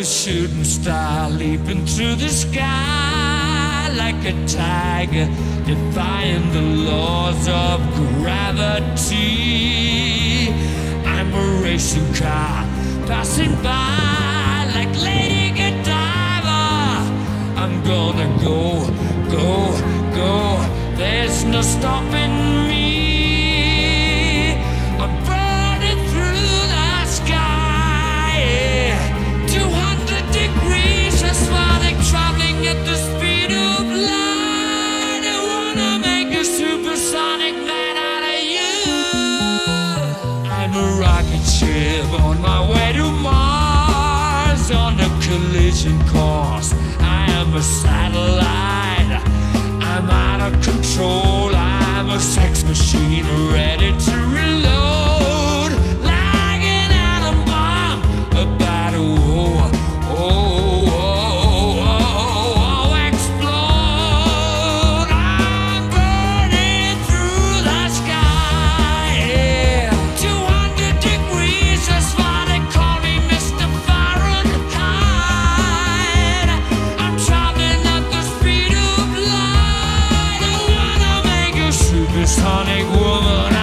a shooting star leaping through the sky like a tiger, defying the laws of gravity. I'm a racing car passing by like Lady Godiva. I'm gonna go, go, go. There's no stopping me. On my way to Mars on a collision course. I am a satellite. I'm out of control. I'm a sex machine ready to woman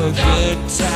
a good time,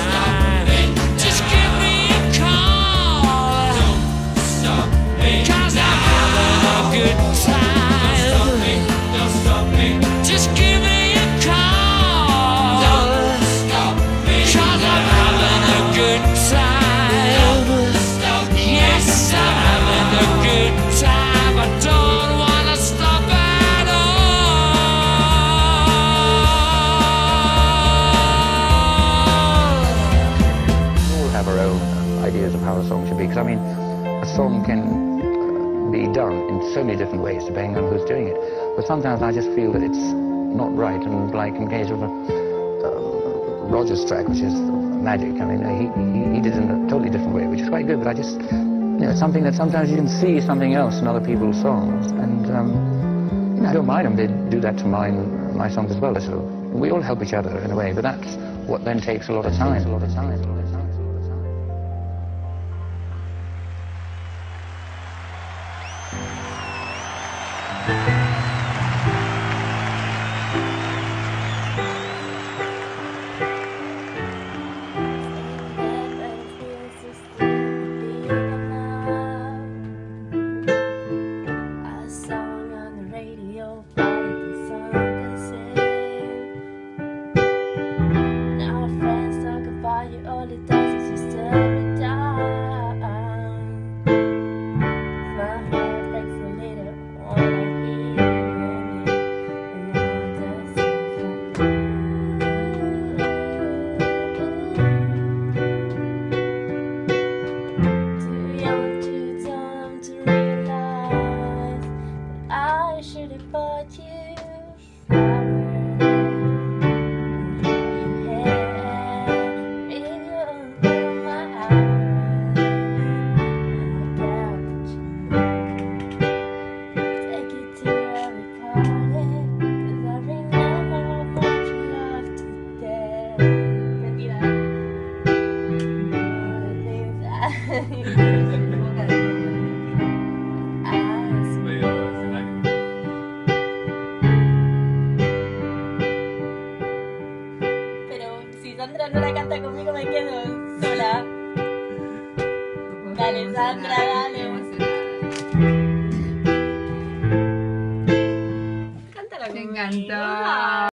ideas of how a song should be. Because, I mean, a song can uh, be done in so many different ways depending on who's doing it. But sometimes I just feel that it's not right. And like in case of a, uh, Roger's track, which is Magic, I mean, he, he, he did it in a totally different way, which is quite good. But I just, you know, it's something that sometimes you can see something else in other people's songs. And, um, you know, I don't mind them. They do that to mine, my songs as well. So we all help each other in a way. But that's what then takes a lot of time a lot of time. It Pero si Sandra no la canta conmigo me quedo sola. Dale, Sandra,